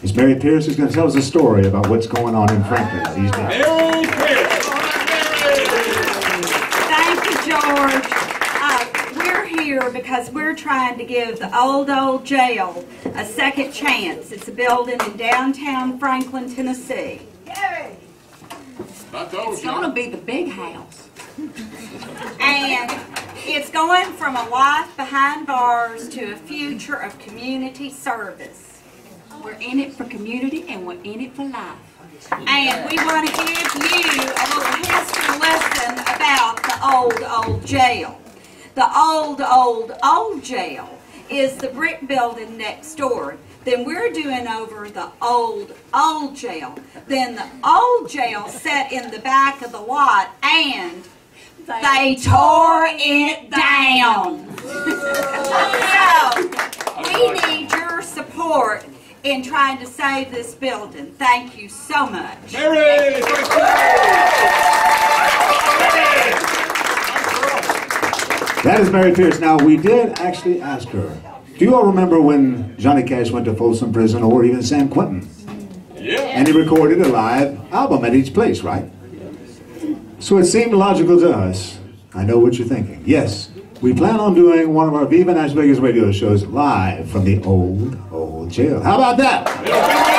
Miss Mary Pearce is going to tell us a story about what's going on in Franklin these days. Mary Pearce. Thank you, George. Uh, we're here because we're trying to give the old, old jail a second chance. It's a building in downtown Franklin, Tennessee. I told It's gonna be the big house. And it's going from a life behind bars to a future of community service. We're in it for community and we're in it for life. And we want to give you a little history lesson about the old, old jail. The old, old, old jail is the brick building next door. Then we're doing over the old, old jail. Then the old jail sat in the back of the lot and they tore it down. So, we need your support in trying to save this building. Thank you so much. Mary. That is Mary Pearce. Now, we did actually ask her. Do you all remember when Johnny Cash went to Folsom Prison or even San Quentin? Yeah. And he recorded a live album at each place, right? So it seemed logical to us. I know what you're thinking. Yes, we plan on doing one of our Viva NashVegas radio shows live from the old, old jail. How about that?